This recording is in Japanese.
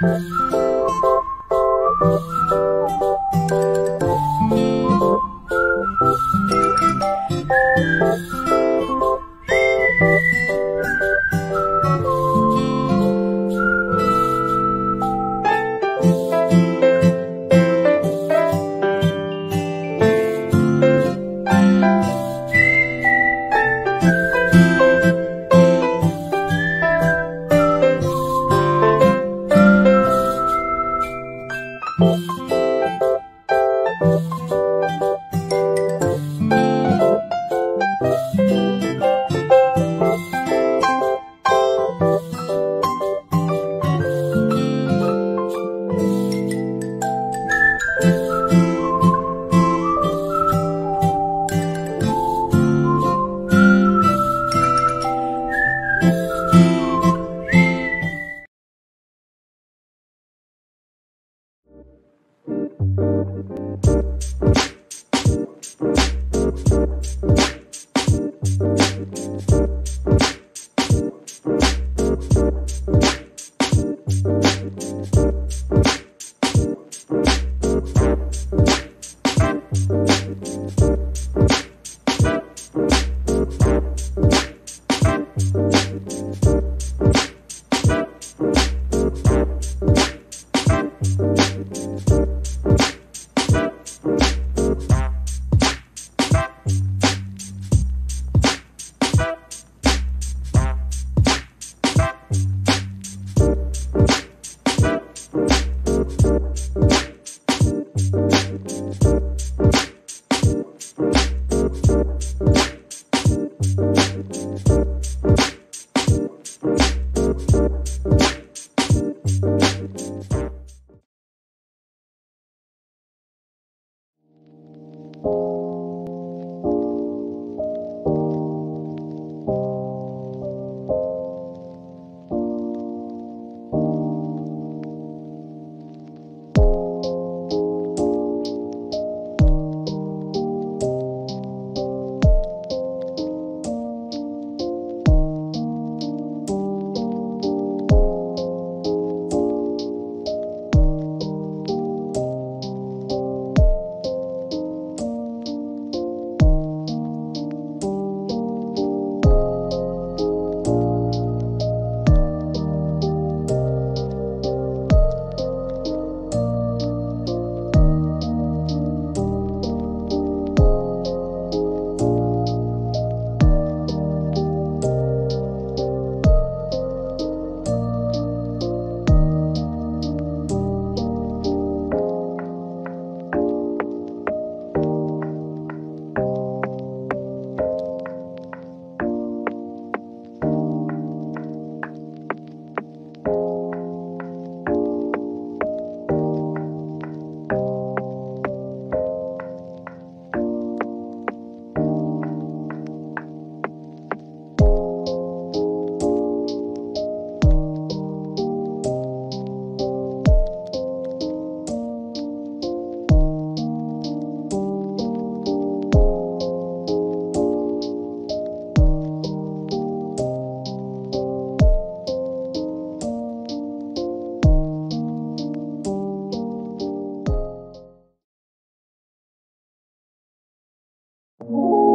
「Ooh.